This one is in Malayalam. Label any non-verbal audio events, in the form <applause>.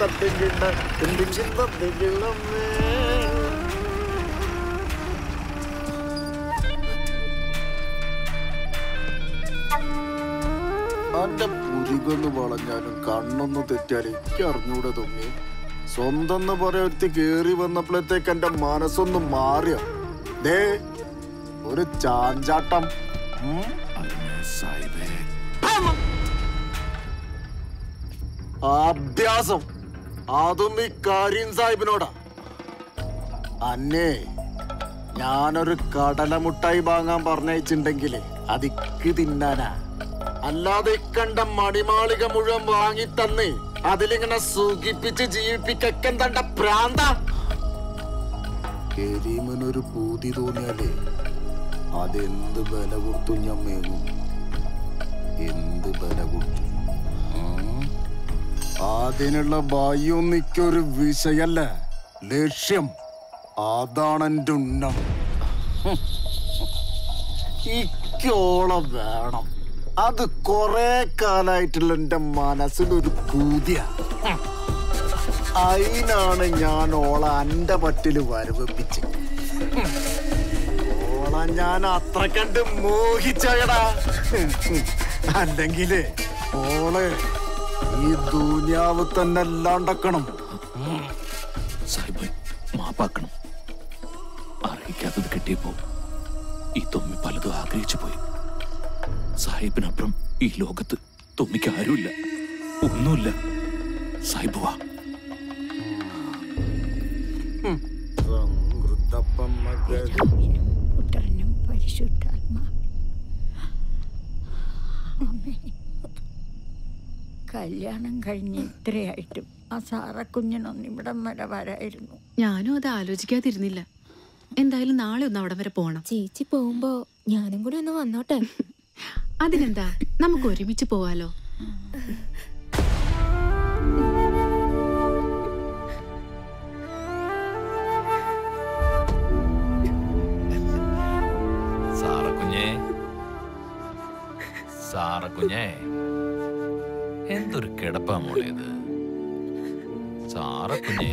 എന്തെങ്കിലും തട്ടിക്കിളമേ അന്റെ പുരികൊന്ന് വളഞ്ഞാലും കണ്ണൊന്ന് തെറ്റാൽ എനിക്ക് അറിഞ്ഞൂടെ തൊങ്ങി സ്വന്തം എന്ന് പറയൊരുത്തി കേറി വന്നപ്പോഴത്തേക്ക് എന്റെ മനസ്സൊന്ന് മാറിയ. ഒരു ചാഞ്ചാട്ടം. ഉം. അഭ്യാസം അതും ഈ കരീം സാഹിബിനോടാ. അന്നേ ഞാനൊരു കടലമുട്ടായി വാങ്ങാൻ പറഞ്ഞയച്ചിണ്ടെങ്കിലേ അതിക്ക് തിന്നാനാ. അല്ലാതെ കണ്ട മണിമാളിക മുഴുവൻ വാങ്ങി തന്ന് അതിലിങ്ങനെ സുഖിപ്പിച്ച് ജീവിപ്പിക്കൻ തണ്ട പ്രാന്ത? കരീമനൊരു പൂതി തോന്നിയാലേ അതെന്ത് വില കൊടുത്തു ഞാൻ മേങ്ങും. അതിനുള്ള ഭയൊന്നിക്കൊരു വിഷയല്ല. ലക്ഷ്യം. അതാണ് എന്റെ ഉന്നം. ഇക്കോളം വേണം. അത് കൊറേ കാലായിട്ടുള്ള എന്റെ മനസ്സിലൊരു പൂതിയ. അതിനാണ് ഞാൻ ഓള എന്റെ പട്ടിൽ വരവിപ്പിച്ച്. ഓള ഞാൻ അത്ര കണ്ട് മോഹിച്ചയടാ അല്ലെങ്കിലേ ഓളെ ഈ ദുനിയാവ് തന്നെ അല്ലാണ്ടക്കണം. സാഹിബ് മാപ്പാക്കണം. അറിയിക്കാത്തത് കിട്ടിയപ്പോ ഈ തൊമ്മി പലതും ആഗ്രഹിച്ചു പോയി. സാഹിബിനപ്പുറം ഈ ലോകത്ത് തൊമ്മിക്ക് ആരുമില്ല. ഒന്നുമില്ല. സാഹിബ് വാ. പിതാവിനും പുത്രനും കല്യാണം കഴിഞ്ഞ് ഇത്രയായിട്ടും. ആ സാറക്കുഞ്ഞിനൊന്നും ഇവിടം വരെ വരായിരുന്നു. ഞാനും അത് ആലോചിക്കാതിരുന്നില്ല. എന്തായാലും നാളെ ഒന്ന് അവിടം വരെ പോകണം ചേച്ചി പോകുമ്പോ ഞാനും കൂടി ഒന്ന് വന്നോട്ടെ? <laughs> അതിനെന്താ? നമുക്ക് ഒരുമിച്ച് പോവാലോ. സാറക്കുഞ്ഞേ സാറക്കുഞ്ഞേ എന്തൊരു കിടപ്പാ മോളേത് സാറക്കുഞ്ഞേ